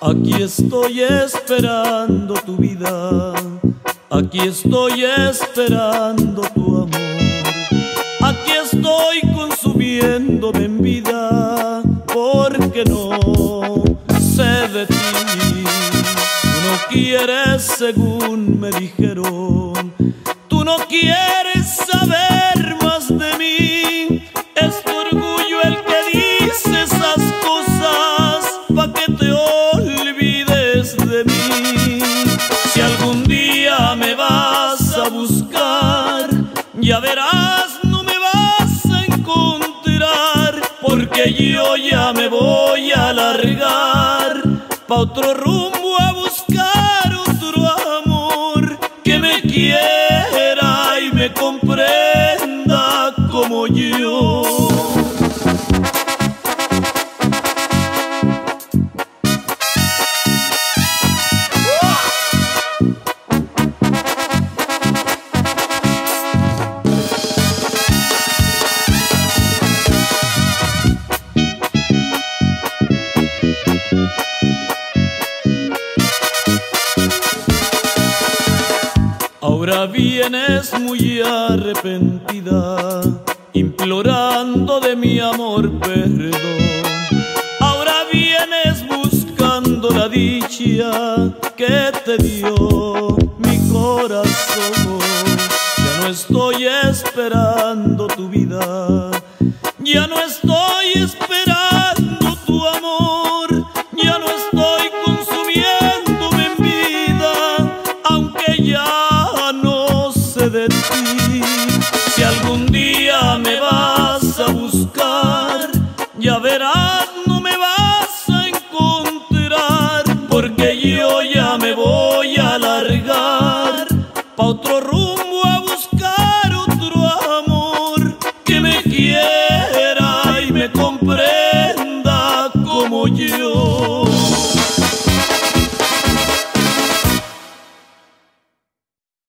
Aquí estoy esperando tu vida, aquí estoy esperando tu amor, aquí estoy consumiéndome en vida, porque no sé de ti. Tú no quieres según me dijeron, tú no quieres verás, no me vas a encontrar, porque yo ya me voy a largar pa' otro rumbo a buscar otro amor que me quiera y me comprenda como yo. Ahora vienes muy arrepentida, implorando de mi amor perdón. Ahora vienes buscando la dicha que te dio mi corazón. Ya no estoy esperando tu vida, ya no estoy esperando yeah.